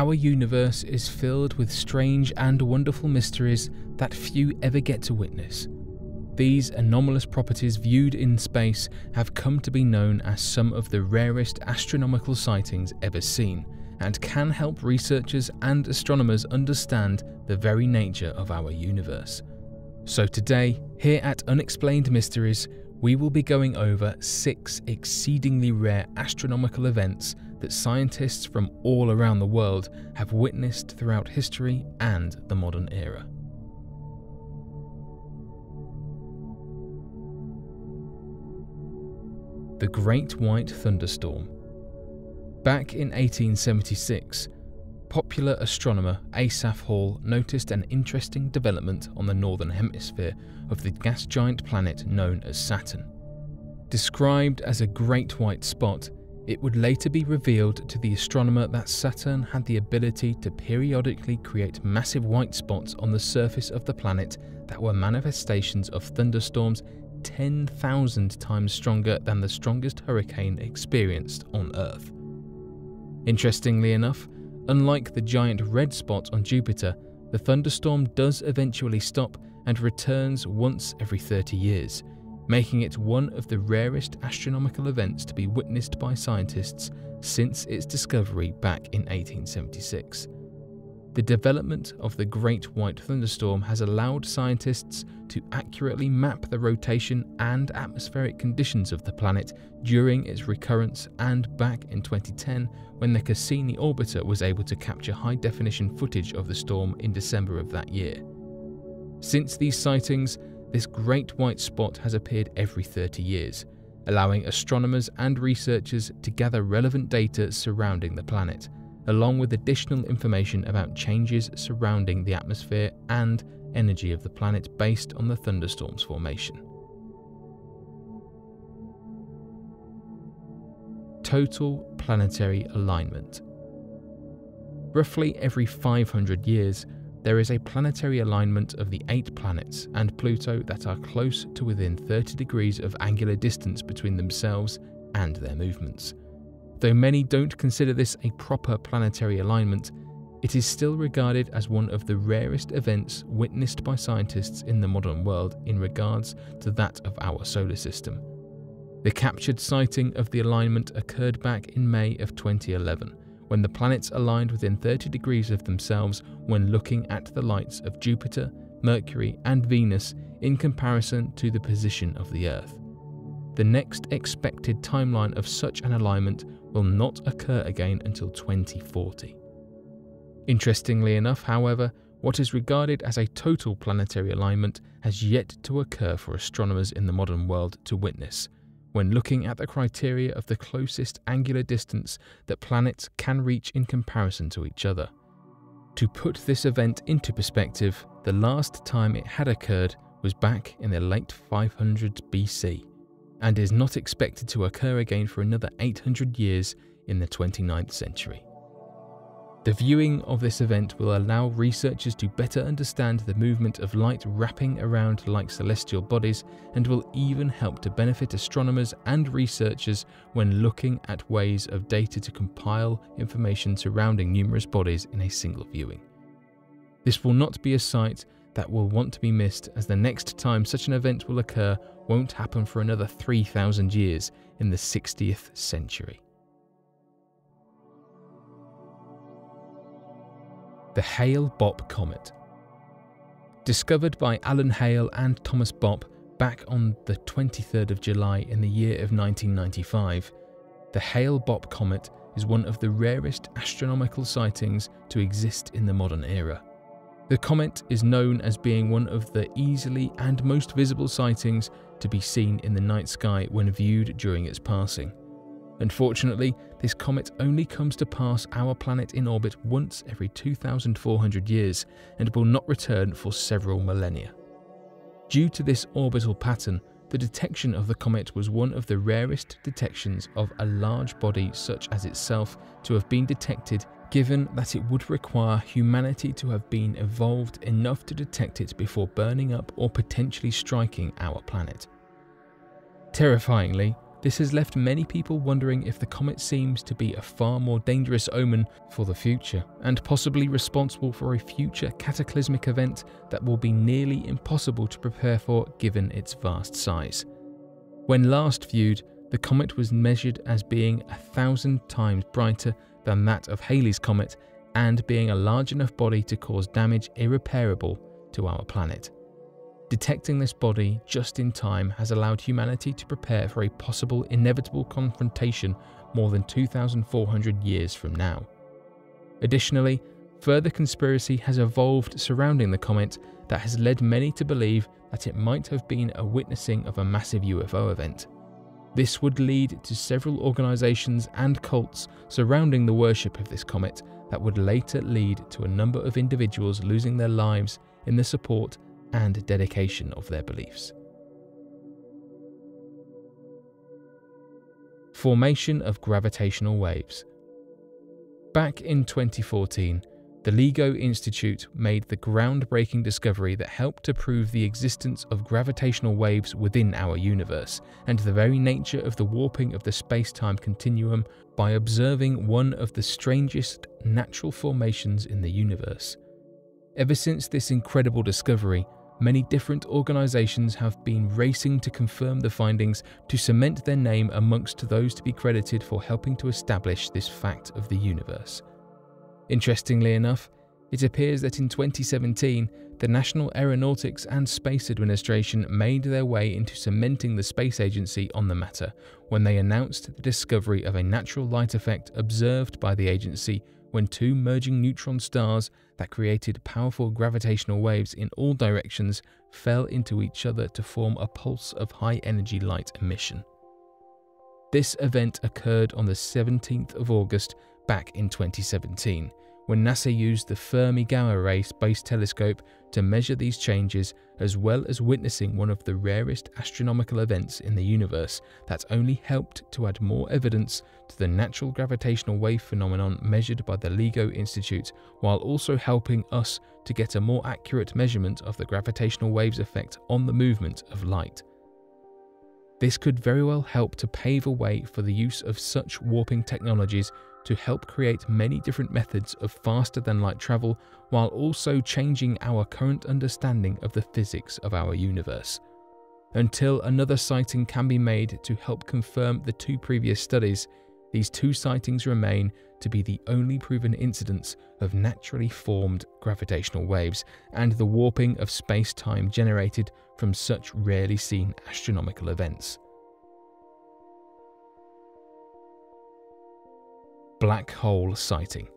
Our universe is filled with strange and wonderful mysteries that few ever get to witness. These anomalous properties viewed in space have come to be known as some of the rarest astronomical sightings ever seen, and can help researchers and astronomers understand the very nature of our universe. So today, here at Unexplained Mysteries, we will be going over six exceedingly rare astronomical events that scientists from all around the world have witnessed throughout history and the modern era. the Great White Thunderstorm. Back in 1876, popular astronomer Asaph Hall noticed an interesting development on the northern hemisphere of the gas giant planet known as Saturn. Described as a great white spot, it would later be revealed to the astronomer that Saturn had the ability to periodically create massive white spots on the surface of the planet that were manifestations of thunderstorms 10,000 times stronger than the strongest hurricane experienced on Earth. Interestingly enough, unlike the giant red spot on Jupiter, the thunderstorm does eventually stop and returns once every 30 years, making it one of the rarest astronomical events to be witnessed by scientists since its discovery back in 1876. The development of the Great White Thunderstorm has allowed scientists to accurately map the rotation and atmospheric conditions of the planet during its recurrence and back in 2010 when the Cassini orbiter was able to capture high-definition footage of the storm in December of that year. Since these sightings, this great white spot has appeared every 30 years, allowing astronomers and researchers to gather relevant data surrounding the planet along with additional information about changes surrounding the atmosphere and energy of the planet based on the thunderstorm's formation. Total planetary alignment. Roughly every 500 years, there is a planetary alignment of the eight planets and Pluto that are close to within 30 degrees of angular distance between themselves and their movements. Though many don't consider this a proper planetary alignment, it is still regarded as one of the rarest events witnessed by scientists in the modern world in regards to that of our solar system. The captured sighting of the alignment occurred back in May of 2011, when the planets aligned within 30 degrees of themselves when looking at the lights of Jupiter, Mercury, and Venus in comparison to the position of the Earth. The next expected timeline of such an alignment will not occur again until 2040. Interestingly enough, however, what is regarded as a total planetary alignment has yet to occur for astronomers in the modern world to witness, when looking at the criteria of the closest angular distance that planets can reach in comparison to each other. To put this event into perspective, the last time it had occurred was back in the late 500s BC and is not expected to occur again for another 800 years in the 29th century. The viewing of this event will allow researchers to better understand the movement of light wrapping around like celestial bodies and will even help to benefit astronomers and researchers when looking at ways of data to compile information surrounding numerous bodies in a single viewing. This will not be a sight that will want to be missed as the next time such an event will occur won't happen for another 3,000 years in the 60th century. The Hale-Bopp Comet Discovered by Alan Hale and Thomas Bopp back on the 23rd of July in the year of 1995, the Hale-Bopp Comet is one of the rarest astronomical sightings to exist in the modern era. The comet is known as being one of the easily and most visible sightings to be seen in the night sky when viewed during its passing. Unfortunately, this comet only comes to pass our planet in orbit once every 2,400 years and will not return for several millennia. Due to this orbital pattern, the detection of the comet was one of the rarest detections of a large body such as itself to have been detected given that it would require humanity to have been evolved enough to detect it before burning up or potentially striking our planet. Terrifyingly, This has left many people wondering if the comet seems to be a far more dangerous omen for the future, and possibly responsible for a future cataclysmic event that will be nearly impossible to prepare for given its vast size. When last viewed, the comet was measured as being a thousand times brighter than that of Halley's Comet and being a large enough body to cause damage irreparable to our planet. Detecting this body just in time has allowed humanity to prepare for a possible inevitable confrontation more than 2,400 years from now. Additionally, further conspiracy has evolved surrounding the comet that has led many to believe that it might have been a witnessing of a massive UFO event. This would lead to several organizations and cults surrounding the worship of this comet that would later lead to a number of individuals losing their lives in the support and dedication of their beliefs. Formation of gravitational waves. Back in 2014, the LIGO Institute made the groundbreaking discovery that helped to prove the existence of gravitational waves within our universe and the very nature of the warping of the space time continuum by observing one of the strangest natural formations in the universe. Ever since this incredible discovery, many different organisations have been racing to confirm the findings to cement their name amongst those to be credited for helping to establish this fact of the universe. Interestingly enough, it appears that in 2017, the National Aeronautics and Space Administration made their way into cementing the space agency on the matter when they announced the discovery of a natural light effect observed by the agency when two merging neutron stars that created powerful gravitational waves in all directions fell into each other to form a pulse of high energy light emission. This event occurred on the 17th of August back in 2017 when NASA used the Fermi Gamma Ray Space Telescope to measure these changes, as well as witnessing one of the rarest astronomical events in the universe that only helped to add more evidence to the natural gravitational wave phenomenon measured by the LIGO Institute, while also helping us to get a more accurate measurement of the gravitational waves effect on the movement of light. This could very well help to pave a way for the use of such warping technologies to help create many different methods of faster than light travel while also changing our current understanding of the physics of our universe. Until another sighting can be made to help confirm the two previous studies, these two sightings remain to be the only proven incidents of naturally formed gravitational waves and the warping of space time generated from such rarely seen astronomical events. Black hole sighting.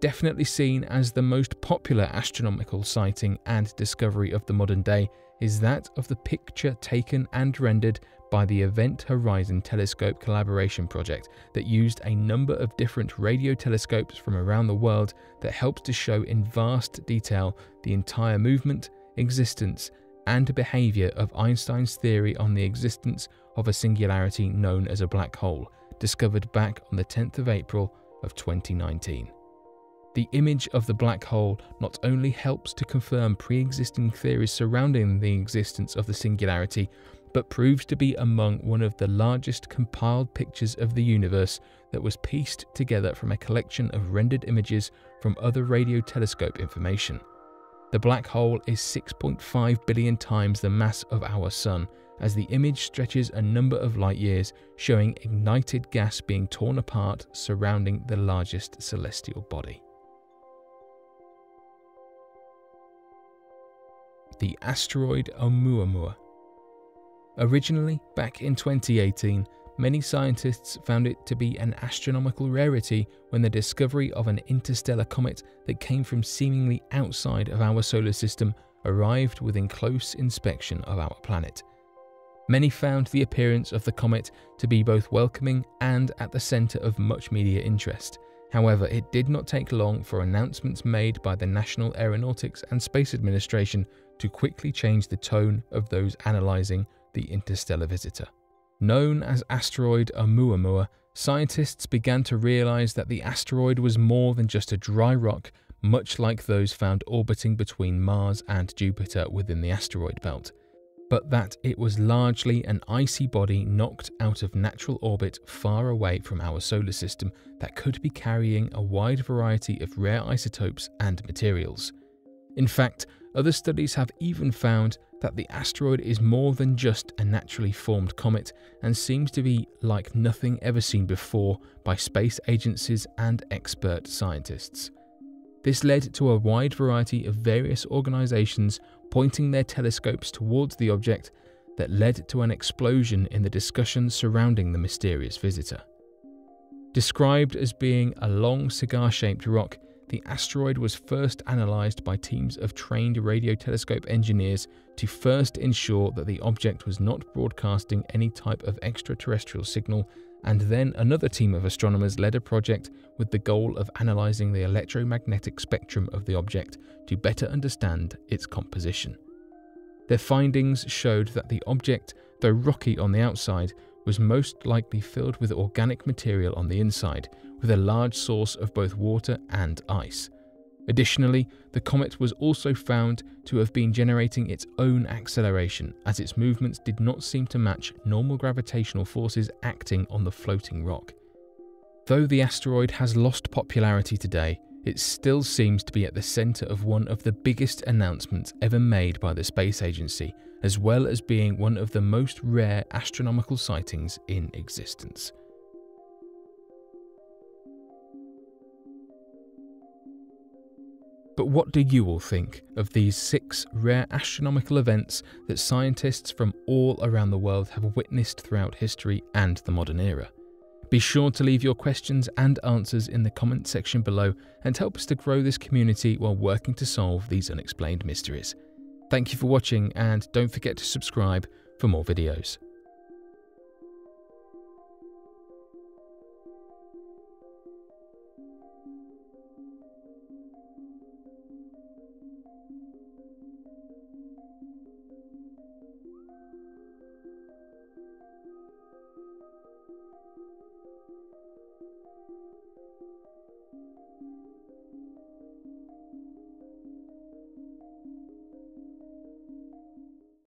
Definitely seen as the most popular astronomical sighting and discovery of the modern day is that of the picture taken and rendered by the Event Horizon Telescope Collaboration Project that used a number of different radio telescopes from around the world that helped to show in vast detail the entire movement, existence, and behaviour of Einstein's theory on the existence of a singularity known as a black hole, discovered back on the 10th of April of 2019. The image of the black hole not only helps to confirm pre-existing theories surrounding the existence of the singularity, but proves to be among one of the largest compiled pictures of the universe that was pieced together from a collection of rendered images from other radio telescope information. The black hole is 6.5 billion times the mass of our Sun, as the image stretches a number of light years, showing ignited gas being torn apart surrounding the largest celestial body. The asteroid Oumuamua. Originally, back in 2018, many scientists found it to be an astronomical rarity when the discovery of an interstellar comet that came from seemingly outside of our solar system arrived within close inspection of our planet. Many found the appearance of the comet to be both welcoming and at the centre of much media interest. However, it did not take long for announcements made by the National Aeronautics and Space Administration to quickly change the tone of those analysing the interstellar visitor. Known as asteroid Oumuamua, scientists began to realise that the asteroid was more than just a dry rock, much like those found orbiting between Mars and Jupiter within the asteroid belt. But that it was largely an icy body knocked out of natural orbit far away from our solar system that could be carrying a wide variety of rare isotopes and materials. In fact, other studies have even found that the asteroid is more than just a naturally formed comet and seems to be like nothing ever seen before by space agencies and expert scientists. This led to a wide variety of various organisations pointing their telescopes towards the object that led to an explosion in the discussion surrounding the mysterious visitor. Described as being a long cigar shaped rock, the asteroid was first analysed by teams of trained radio telescope engineers to first ensure that the object was not broadcasting any type of extraterrestrial signal, and then another team of astronomers led a project with the goal of analysing the electromagnetic spectrum of the object to better understand its composition. Their findings showed that the object, though rocky on the outside, was most likely filled with organic material on the inside, with a large source of both water and ice. Additionally, the comet was also found to have been generating its own acceleration, as its movements did not seem to match normal gravitational forces acting on the floating rock. Though the asteroid has lost popularity today, it still seems to be at the centre of one of the biggest announcements ever made by the space agency, as well as being one of the most rare astronomical sightings in existence. But what do you all think of these six rare astronomical events that scientists from all around the world have witnessed throughout history and the modern era? Be sure to leave your questions and answers in the comment section below and help us to grow this community while working to solve these unexplained mysteries. Thank you for watching and don't forget to subscribe for more videos.